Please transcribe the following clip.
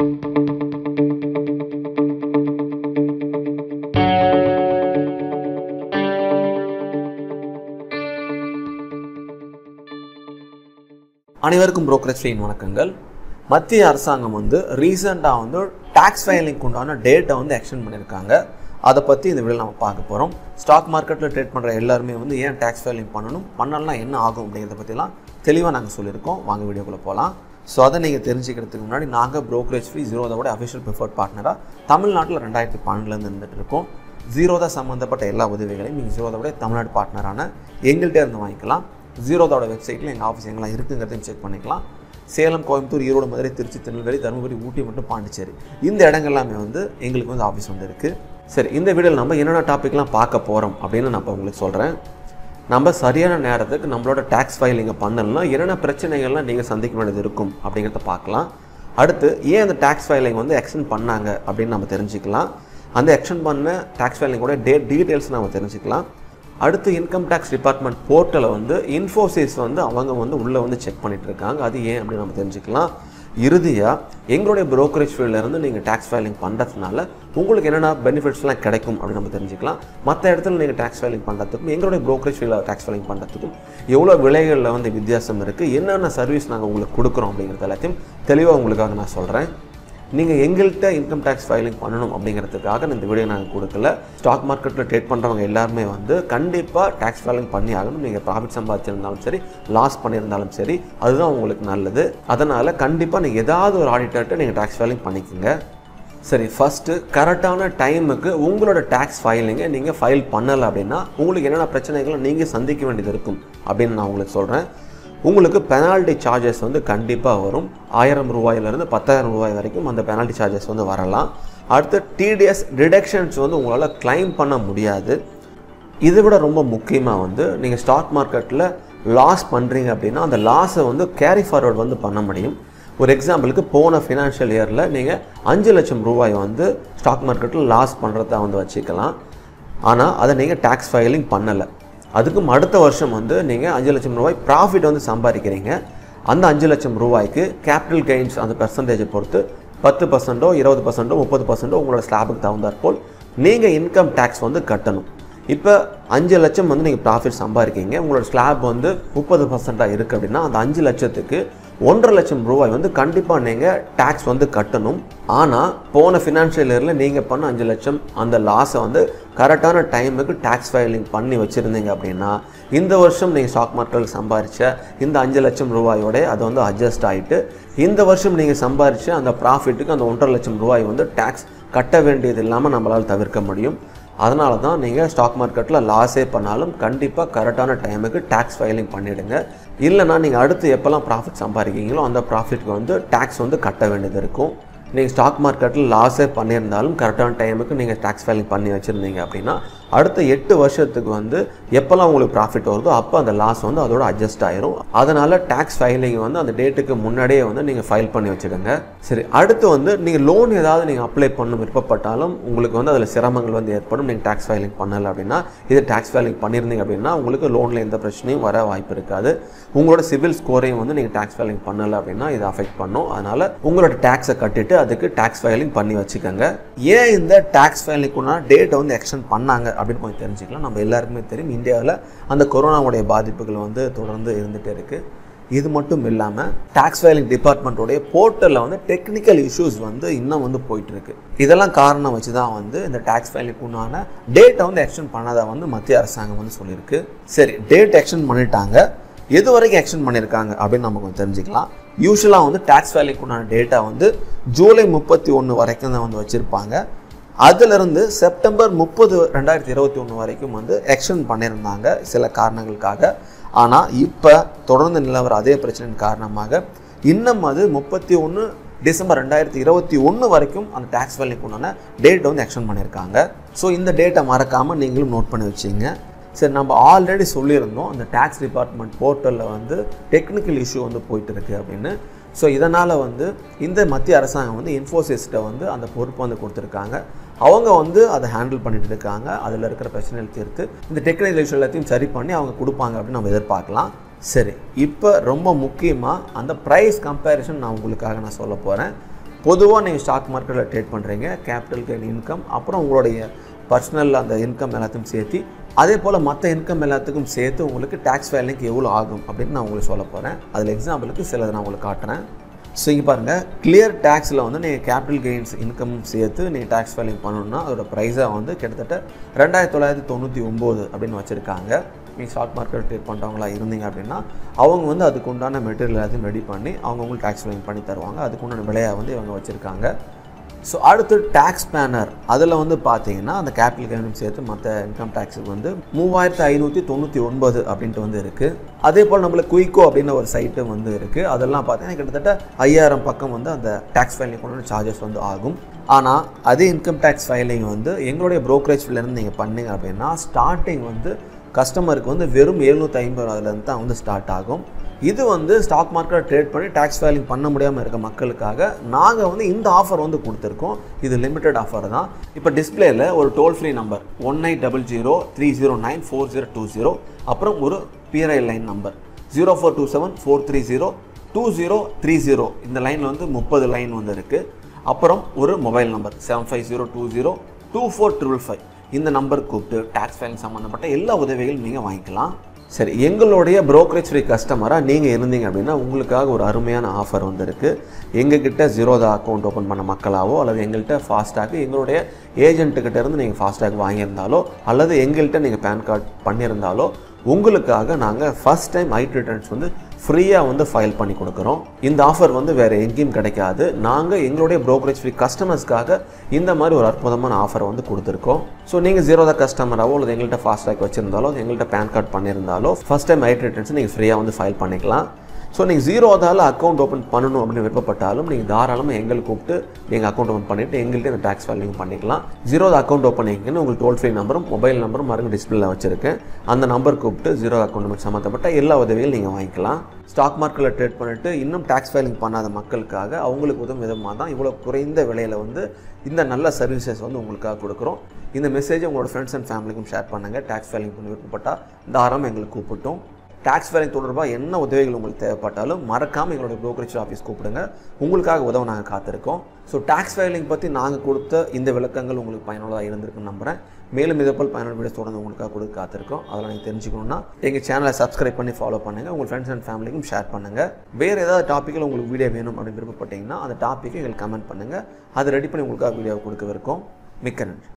அனைவருக்கும் brokerage வணக்கங்கள். மத்திய அரசாங்கம் வந்து ரீசெண்டாக வந்து டேக்ஸ் ஃபைலிங்க்கு உண்டான டேட்டை வந்து எக்ஸ்டெண்ட் பண்ணியிருக்காங்க அதை பற்றி இந்த வீடியோ நம்ம பார்க்க போகிறோம் ஸ்டாக் மார்க்கெட்டில் ட்ரேட் பண்ணுற எல்லாருமே வந்து ஏன் டேக்ஸ் ஃபைலிங் பண்ணணும்? பண்ணலாம் என்ன ஆகும் அப்படிங்கிறத பற்றிலாம் தெளிவாக நாங்கள் சொல்லியிருக்கோம். வாங்க வீடியோக்குள்ளே போகலாம் ஸோ அதை நீங்கள் தெரிஞ்சுக்கிறதுக்கு முன்னாடி நாங்கள் ப்ரோக்கரேஜ் ஃப்ரீ ஜீரோதோட அஃபிஷியல் ப்ரிஃபர்ட் பார்ட்னராக தமிழ்நாட்டில் ரெண்டாயிரத்தி பன்னெண்டுலேருந்து இருந்துகிட்டு இருக்கோம் ஜீரோதா சம்மந்தப்பட்ட எல்லா உதவிகளையும் நீங்கள் ஜீரோதாவோட தமிழ்நாடு பார்ட்னரான எங்கள்கிட்ட இருந்து வாங்கிக்கலாம். ஜீரோதாவோட வெப்சைட்டில் எங்கள் ஆஃபீஸ் எங்கெல்லாம் இருக்குங்கிறதையும் செக் பண்ணிக்கலாம். சேலம் கோயம்புத்தூர் ஈரோடு மதுரை திருச்சி திருநெல்வேலி தருமபுரி ஊட்டி மற்றும் பாண்டிச்சேரி. இந்த இடங்கள் எல்லாமே வந்து எங்களுக்கு வந்து ஆஃபீஸ் வந்து இருக்குது சரி இந்த வீடியோவில் நம்ம என்னென்ன டாப்பிக்லாம் பார்க்க போகிறோம் அப்படின்னு நான் இப்போ உங்களுக்கு சொல்கிறேன் நம்ம சரியான நேரத்துக்கு நம்மளோட டேக்ஸ் ஃபைலிங்கை பண்ணலன்னா என்னென்ன பிரச்சனைகள்லாம் நீங்கள் சந்திக்க வேண்டியது இருக்கும் அப்படிங்கிறத பார்க்கலாம். அடுத்து ஏன் அந்த டேக்ஸ் ஃபைலிங் வந்து எக்ஸ்டெண்ட் பண்ணாங்க அப்படின்னு நம்ம தெரிஞ்சுக்கலாம். அந்த எக்ஸ்டெண்ட் பண்ண டேக்ஸ் ஃபைலிங்கோட டேட் டீட்டெயில்ஸ் நம்ம தெரிஞ்சுக்கலாம். அடுத்து இன்கம் டேக்ஸ் டிபார்ட்மெண்ட் போர்ட்டலை வந்து இன்ஃபோசிஸ் வந்து அவங்க வந்து உள்ளே வந்து செக் பண்ணிகிட்டு இருக்காங்க. அது ஏன் அப்படின்னு நம்ம தெரிஞ்சுக்கலாம். இறுதியாக எங்களுடைய ப்ரோக்கரேஜ் ஃபீல்டிலேருந்து இருந்து நீங்கள் டேக்ஸ் ஃபைலிங் பண்ணுறதுனால உங்களுக்கு என்னென்ன பெனிஃபிட்ஸ்லாம் கிடைக்கும் அப்படின்னு நம்ம தெரிஞ்சுக்கலாம். மற்ற இடத்துல நீங்கள் டேக்ஸ் ஃபைலிங் பண்ணுறதுக்கும் எங்களுடைய ப்ரோக்கரேஜ் field டேக்ஸ் ஃபைலிங் பண்ணுறதுக்கும் எவ்வளோ விலைகளில் வந்து வித்தியாசம் இருக்குது என்னென்ன சர்வீஸ் நாங்கள் உங்களுக்கு கொடுக்குறோம் அப்படிங்கிறது எல்லாத்தையும் தெளிவாக உங்களுக்காக நான் சொல்கிறேன் நீங்கள் எங்கள்கிட்ட இன்கம் டேக்ஸ் ஃபைலிங் பண்ணணும் அப்படிங்கிறதுக்காக இந்த வீடியோ நாங்கள் கொடுக்கல. ஸ்டாக் மார்க்கெட்டில் ட்ரேட் பண்ணுறவங்க எல்லாருமே வந்து கண்டிப்பாக டேக்ஸ் ஃபைலிங் பண்ணி ஆகணும். நீங்கள் ப்ராஃபிட் சம்பாதிச்சிருந்தாலும் சரி லாஸ் பண்ணியிருந்தாலும் சரி அதுதான் உங்களுக்கு நல்லது. அதனால் கண்டிப்பாக நீங்கள் ஏதாவது ஒரு ஆடிட்டர்கிட்ட நீங்கள் டேக்ஸ் ஃபைலிங் பண்ணிக்கோங்க. சரி ஃபஸ்ட்டு கரெக்டான டைமுக்கு உங்களோட டேக்ஸ் ஃபைலிங்கை நீங்கள் ஃபைல் பண்ணலை அப்படின்னா உங்களுக்கு என்னென்ன பிரச்சனைகளை நீங்கள் சந்திக்க வேண்டியது இருக்கும் அப்படின்னு நான் உங்களுக்கு சொல்கிறேன் உங்களுக்கு பெனால்ட்டி சார்ஜஸ் வந்து கண்டிப்பாக வரும். ஆயிரம் ரூபாயிலேருந்து பத்தாயிரம் ரூபாய் வரைக்கும் அந்த பெனால்ட்டி சார்ஜஸ் வந்து வரலாம். அடுத்து டிடிஎஸ் டிடெக்ஷன்ஸ் வந்து உங்களால் கிளைம் பண்ண முடியாது. இதை விட ரொம்ப முக்கியமாக வந்து நீங்கள் ஸ்டாக் மார்க்கெட்டில் லாஸ் பண்ணுறீங்க அப்படின்னா அந்த லாஸை வந்து கேரி ஃபார்வர்ட் வந்து பண்ண முடியும். ஒரு எக்ஸாம்பிளுக்கு போன ஃபினான்ஷியல் இயரில் நீங்கள் அஞ்சு லட்சம் ரூபாய் வந்து ஸ்டாக் மார்க்கெட்டில் லாஸ் பண்ணுறத வந்து வச்சுக்கலாம். ஆனால் அதை நீங்கள் டேக்ஸ் ஃபைலிங் பண்ணலை. அதுக்கும் அடுத்த வருஷம் வந்து நீங்கள் அஞ்சு லட்சம் ரூபாய் ப்ராஃபிட் வந்து சம்பாதிக்கிறீங்க. அந்த அஞ்சு லட்சம் ரூபாய்க்கு கேபிட்டல் கெயின்ஸ் அந்த பெர்சன்டேஜை பொறுத்து பத்து பர்சன்ட்டோ இருபது பர்சன்ட்டோ முப்பது பர்சன்ட்டோ உங்களோட ஸ்லாபுக்கு தகுந்தாற்போல் நீங்கள் இன்கம் டேக்ஸ் வந்து கட்டணும். இப்போ அஞ்சு லட்சம் வந்து நீங்கள் ப்ராஃபிட் சம்பாதிக்கீங்க உங்களோட ஸ்லாப் வந்து முப்பது பர்சண்ட்டாக இருக்குது அப்படின்னா அந்த அஞ்சு லட்சத்துக்கு ஒன்றரை லட்சம் ரூபாய் வந்து கண்டிப்பாக நீங்கள் டேக்ஸ் வந்து கட்டணும். ஆனால் போன ஃபினான்ஷியல் இயரில் நீங்கள் பண்ண அஞ்சு லட்சம் அந்த லாஸை வந்து கரெக்டான டைமுக்கு டேக்ஸ் ஃபைலிங் பண்ணி வச்சுருந்தீங்க அப்படின்னா இந்த வருஷம் நீங்கள் ஸ்டாக் மார்க்கெட்டில் சம்பாரித்த இந்த அஞ்சு லட்சம் ரூபாயோட அது வந்து அட்ஜஸ்ட் ஆகிட்டு இந்த வருஷம் நீங்கள் சம்பாரித்த அந்த ப்ராஃபிட்டுக்கு அந்த ஒன்றரை லட்சம் ரூபாய் வந்து டேக்ஸ் கட்ட வேண்டியது இல்லாமல் நம்மளால் தவிர்க்க முடியும். அதனால தான் நீங்கள் ஸ்டாக் மார்க்கெட்டில் லாஸே பண்ணாலும் கண்டிப்பாக கரெக்டான டைமுக்கு டேக்ஸ் ஃபைலிங் பண்ணிவிடுங்க இல்லைனா நீங்கள் அடுத்து எப்போல்லாம் ப்ராஃபிட் சம்பாதிக்கிறீங்களோ அந்த ப்ராஃபிட்க்கு வந்து டேக்ஸ் வந்து கட்ட வேண்டியது இருக்கும். நீங்கள் ஸ்டாக் மார்க்கெட்டில் லாஸே பண்ணியிருந்தாலும் கரெக்டான டைமுக்கு நீங்கள் டேக்ஸ் ஃபைலிங் பண்ணி வச்சுருந்தீங்க அப்படின்னா அடுத்த எட்டு வருஷத்துக்கு வந்து எப்போல்லாம் உங்களுக்கு ப்ராஃபிட் வருதோ அப்போ அந்த லாஸ் வந்து அதோட அட்ஜஸ்ட் ஆயிரும். அதனால் டேக்ஸ் ஃபைலிங் வந்து அந்த டேட்டுக்கு முன்னாடியே வந்து நீங்கள் ஃபைல் பண்ணி வச்சுக்கோங்க. சரி அடுத்து வந்து நீங்கள் லோன் ஏதாவது நீங்கள் அப்ளை பண்ண விருப்பப்பட்டாலும் உங்களுக்கு வந்து அதில் சிரமங்கள் வந்து ஏற்படும். நீங்கள் டேக்ஸ் ஃபைலிங் பண்ணலை அப்படின்னா இது டேக்ஸ் ஃபைலிங் பண்ணியிருந்தீங்க அப்படின்னா உங்களுக்கு லோனில் எந்த பிரச்சனையும் வர வாய்ப்பு இருக்காது. உங்களோட சிவில் ஸ்கோரையும் வந்து நீங்கள் டேக்ஸ் ஃபைலிங் பண்ணலை அப்படின்னா இது அஃபெக்ட் பண்ணும். அதனால் உங்களோட டேக்ஸை கட்டிட்டு அதுக்கு டேக்ஸ் ஃபைலிங் பண்ணி வச்சுக்கோங்க. ஏன் இந்த டேக்ஸ் ஃபைலிங்குன்னா டேட்டை வந்து எக்ஸ்டெண்ட் பண்ணாங்க அப்படின்னு கொஞ்சம் தெரிஞ்சுக்கலாம். நம்ம எல்லாருக்குமே தெரியும். இந்தியாவில் அந்த கொரோனாவுடைய பாதிப்புகள் வந்து தொடர்ந்து இருந்துகிட்டே இருக்குது இது மட்டும் இல்லாமல் டேக்ஸ் ஃபைலிங் டிபார்ட்மெண்ட்டோடைய போர்ட்டலில் வந்து டெக்னிக்கல் இஷ்யூஸ் வந்து இன்னும் வந்து போயிட்டுருக்கு. இதெல்லாம் காரணம் வச்சு தான் வந்து இந்த டேக்ஸ் ஃபைலிங் உண்டான டேட்டை வந்து எக்ஸ்டெண்ட் பண்ணதை வந்து மத்திய அரசாங்கம் வந்து சொல்லியிருக்கு. சரி டேட் எக்ஸ்டெண்ட் பண்ணிட்டாங்க. எது வரைக்கும் எக்ஸ்டெண்ட் பண்ணியிருக்காங்க அப்படின்னு நம்ம கொஞ்சம் தெரிஞ்சுக்கலாம். யூஸ்வலாக வந்து டேக்ஸ் ஃபைலிங் உண்டான டேட்டா வந்து ஜூலை முப்பத்தி ஒன்று வரைக்கும் தான் வந்து வச்சுருப்பாங்க. அதிலிருந்து செப்டம்பர் முப்பது ரெண்டாயிரத்தி இருபத்தி ஒன்று வரைக்கும் வந்து எக்ஸ்டெண்ட் பண்ணியிருந்தாங்க சில காரணங்களுக்காக. ஆனால் இப்போ தொடர்ந்து நிலவர அதே பிரச்சனையின் காரணமாக இன்னும் அது முப்பத்தி ஒன்று டிசம்பர் ரெண்டாயிரத்தி இருபத்தி ஒன்று வரைக்கும் அந்த டேக்ஸ் வேலைக்கு கொண்டான டேட் வந்து எக்ஸ்டெண்ட் பண்ணியிருக்காங்க. ஸோ இந்த டேட்டை மறக்காமல் நீங்களும் நோட் பண்ணி வச்சிங்க. சரி நம்ம ஆல்ரெடி சொல்லியிருந்தோம் அந்த டேக்ஸ் டிபார்ட்மெண்ட் போர்ட்டலில் வந்து டெக்னிக்கல் இஷ்யூ வந்து போயிட்டு இருக்கு அப்படின்னு. ஸோ இதனால் வந்து இந்த மத்திய அரசாங்கம் வந்து இன்ஃபோசிஸ்ட்டை வந்து அந்த பொறுப்பு வந்து கொடுத்துருக்காங்க. அவங்க வந்து அதை ஹேண்டில் பண்ணிட்டு இருக்காங்க. அதில் இருக்கிற பிரச்சனைகள் தீர்த்து இந்த டெக்னிக்கல் இஷ்யூ எல்லாத்தையும் சரி பண்ணி அவங்க கொடுப்பாங்க அப்படின்னு நம்ம எதிர்பார்க்கலாம். சரி இப்போ ரொம்ப முக்கியமாக அந்த ப்ரைஸ் கம்பேரிசன் நான் உங்களுக்காக நான் சொல்ல போகிறேன் பொதுவாக நீங்கள் ஸ்டாக் மார்க்கெட்டில் ட்ரேட் பண்ணுறீங்க கேபிட்டல் கெயின் இன்கம் அப்புறம் உங்களுடைய பர்சனல் அந்த இன்கம் எல்லாத்தையும் சேர்த்து அதே போல் மற்ற இன்கம் எல்லாத்துக்கும் சேர்த்து உங்களுக்கு டேக்ஸ் வேலைக்கு எவ்வளோ ஆகும் அப்படின்னு நான் உங்களுக்கு சொல்ல போகிறேன் அதில் எக்ஸாம்பிளுக்கு சிலதை நான் உங்களுக்கு காட்டுறேன். ஸோ இங்கே பாருங்கள் கிளியர் டேக்ஸில் வந்து நீங்கள் கேபிட்டல் கெயின்ஸ் இன்கம் சேர்த்து நீங்கள் டேக்ஸ் ஃபைலிங் பண்ணணும்னா அதோட ப்ரைஸாக வந்து கிட்டத்தட்ட ரெண்டாயிரத்தி தொள்ளாயிரத்தி தொண்ணூற்றி ஒம்பது அப்படின்னு வச்சுருக்காங்க. நீங்கள் ஸ்டாக் மார்க்கெட் ட்ரேட் பண்ணுறவங்களா இருந்தீங்க அப்படின்னா அவங்க வந்து அதுக்கு உண்டான மெட்டீரியல் எல்லாத்தையும் ரெடி பண்ணி அவங்க டேக்ஸ் ஃபைலிங் பண்ணி தருவாங்க. அதுக்கு உண்டான விலையை வந்து இவங்க வச்சுருக்காங்க. ஸோ அடுத்து டேக்ஸ் பேனர் அதில் வந்து பார்த்தீங்கன்னா அந்த கேபிட்டல் கெயினும் சேர்த்து மற்ற இன்கம் டேக்ஸுக்கு வந்து மூவாயிரத்து ஐநூற்றி தொண்ணூற்றி ஒன்பது அப்படின்ட்டு வந்து இருக்குது அதே போல் நம்மளுக்கு குயிக்கோ அப்படின்னு ஒரு சைட்டு வந்து இருக்குது அதெல்லாம் பார்த்தீங்கன்னா கிட்டத்தட்ட ஐயாயிரம் பக்கம் வந்து அந்த டேக்ஸ் ஃபைலிங் கொண்டு சார்ஜஸ் வந்து ஆகும். ஆனால் அதே இன்கம் டேக்ஸ் ஃபைலிங் வந்து எங்களுடைய ப்ரோக்கரேஜ்லேருந்து நீங்கள் பண்ணீங்க அப்படின்னா ஸ்டார்டிங் வந்து கஸ்டமருக்கு வந்து வெறும் எழுநூற்றி ஐம்பது ரூபாயிலேருந்து தான் வந்து ஸ்டார்ட் ஆகும். இது வந்து ஸ்டாக் மார்க்கெட் ட்ரேட் பண்ணி டேக்ஸ் ஃபைலிங் பண்ண முடியாமல் இருக்க மக்களுக்காக நாங்கள் வந்து இந்த ஆஃபர் வந்து கொடுத்துருக்கோம். இது லிமிடெட் ஆஃபர் தான். இப்போ டிஸ்பிளேயில் ஒரு toll free number one eight double zero three zero nine four zero two zero அப்புறம் ஒரு PRI line number zero four two seven four three zero two zero three zero இந்த லைனில் வந்து முப்பது லைன் வந்து இருக்குது அப்புறம் ஒரு mobile number seven five zero two zero two four triple five இந்த நம்பர் கூப்பிட்டு டேக்ஸ் ஃபைலிங் சம்மந்தப்பட்ட எல்லா உதவிகளும் நீங்கள் வாங்கிக்கலாம். சரி எங்களுடைய ப்ரோக்கரேஜ் ஃப்ரீ கஸ்டமராக நீங்கள் இருந்தீங்க அப்படின்னா உங்களுக்காக ஒரு அருமையான ஆஃபர் வந்திருக்கு. எங்ககிட்ட ஜீரோதா அக்கௌண்ட் ஓப்பன் பண்ண மக்களாவோ அல்லது எங்கள்கிட்ட ஃபாஸ்டாக் எங்களுடைய ஏஜென்ட்டுக்கிட்ட இருந்து நீங்கள் ஃபாஸ்டாக் வாங்கியிருந்தாலோ அல்லது எங்கள்கிட்ட நீங்கள் பேன் கார்டு பண்ணியிருந்தாலோ உங்களுக்காக நாங்கள் ஃபஸ்ட் டைம் ஐட் ரிட்டர்ன்ஸ் வந்து ஃப்ரீயாக வந்து ஃபைல் பண்ணி கொடுக்குறோம். இந்த ஆஃபர் வந்து வேறு எங்கேயும் கிடைக்காது. நாங்கள் எங்களுடைய ப்ரோக்கரேஜ் ஃப்ரீ கஸ்டமர்ஸ்க்காக இந்த மாதிரி ஒரு அற்புதமான ஆஃபர் வந்து கொடுத்துருக்கோம். ஸோ நீங்கள் ஜீரோதா கஸ்டமராகவோ அல்லது எங்கள்கிட்ட ஃபாஸ்டாக் வச்சிருந்தாலோ எங்கள்கிட்ட பேன் கார்டு பண்ணியிருந்தாலோ ஃபஸ்ட் டைம் ஐட் ரிட்டர்ன்ஸ் நீங்கள் ஃப்ரீயாக வந்து ஃபைல் பண்ணிக்கலாம். ஸோ நீங்கள் ஜீரோதால் அக்கௌண்ட் ஓப்பன் பண்ணணும் அப்படின்னு விருப்பப்பட்டாலும் நீங்கள் தாராளமாக எங்களை கூப்பிட்டு நீங்கள் அக்கௌண்ட் ஓப்பன் பண்ணிவிட்டு எங்கள்கிட்ட இந்த டேக்ஸ் ஃபைலிங் பண்ணிக்கலாம். ஜீரோ அக்கௌண்ட் ஓப்பனிங்னு உங்களுக்கு டோல் ஃப்ரீ நம்பரும் மொபைல் நம்பரும் மறுபடியும் டிஸ்பிளேல வச்சுருக்கேன். அந்த நம்பர் கூப்பிட்டு ஜீரோ அக்கௌண்ட் சம்மந்தப்பட்ட எல்லா உதவிகளும் நீங்கள் வாங்கிக்கலாம். ஸ்டாக் மார்க்கெட்டில் ட்ரேட் பண்ணிட்டு இன்னும் டேக்ஸ் ஃபைலிங் பண்ணாத மக்களுக்காக அவங்களுக்கு உதவும் விதமாக தான் இவ்வளோ குறைந்த விலையில் வந்து இந்த நல்ல சர்வீசஸ் வந்து உங்களுக்காக கொடுக்குறோம். இந்த மெசேஜை உங்களோட ஃப்ரெண்ட்ஸ் அண்ட் ஃபேமிலிக்கும் ஷேர் பண்ணுங்கள் டேக்ஸ் ஃபைலிங் பண்ணி விருப்பப்பட்டால் தாராளம் எங்களுக்கு கூப்பிட்டோம். டேக்ஸ் ஃபைலிங் தொடர்பாக என்ன உதவிகள் உங்களுக்கு தேவைப்பட்டாலும் மறக்காமல் எங்களுடைய ப்ரோக்கரேஜ் ஆஃபீஸ் கூப்பிடுங்க. உங்களுக்காக உதவ நாங்கள் காத்திருக்கோம். ஸோ டேக்ஸ் ஃபைலிங் பற்றி நாங்கள் கொடுத்த இந்த விளக்கங்கள் உங்களுக்கு பயனுள்ளதாக இருந்திருக்குன்னு நம்புகிறேன் மேலும் இதே போல் பயனுள்ள வீடியோஸ் தொடர்ந்து உங்களுக்காக கொடுக்க காத்திருக்கோம். அதெல்லாம் நீங்கள் தெரிஞ்சுக்கணும்னா எங்கள் சேனலை சப்ஸ்கிரைப் பண்ணி ஃபாலோ பண்ணுங்கள் உங்கள் ஃப்ரெண்ட்ஸ் அண்ட் ஃபேமிலிக்கும் ஷேர் பண்ணுங்கள் வேறு ஏதாவது டாப்பிக்கில் உங்களுக்கு வீடியோ வேணும் அப்படின்னு விருப்பப்பட்டீங்கன்னா அந்த டாப்பிக்கை எங்களுக்கு கமெண்ட் பண்ணுங்கள் அதை ரெடி பண்ணி உங்களுக்காக வீடியோ கொடுக்கவிருக்கோம். மிக்க நன்றி.